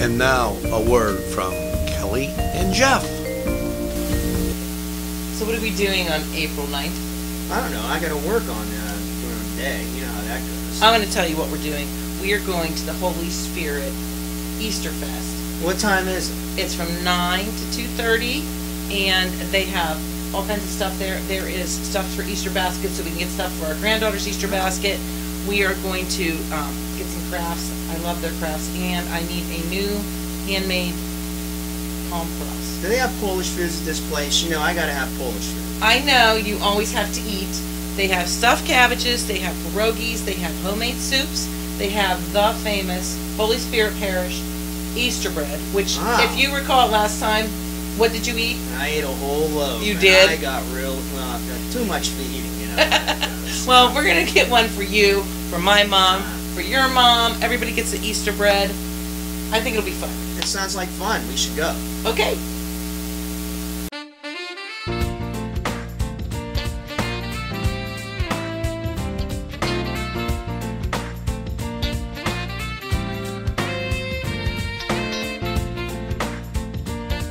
And now, a word from Kelly and Jeff. So what are we doing on April 9th? I don't know. I got to work on uh, during the day. You know how that goes. I'm going to tell you what we're doing. We are going to the Holy Spirit Easter Fest. what time is it? It's from 9 to 2.30, and they have all kinds of stuff there. There is stuff for Easter baskets, so we can get stuff for our granddaughter's Easter basket. We are going to um, get some crafts. I love their crafts, and I need a new handmade palm cross. Do they have Polish foods at this place? You know, I got to have Polish food. I know you always have to eat. They have stuffed cabbages, they have pierogies, they have homemade soups, they have the famous Holy Spirit Parish Easter bread, which, Ah. if you recall last time, what did you eat? I ate a whole loaf. You did? I got real, I too much for eating, you know. how that goes. Well, we're gonna get one for you, for my mom, for your mom. Everybody gets the Easter bread. I think it'll be fun. it sounds like fun. We should go. Okay,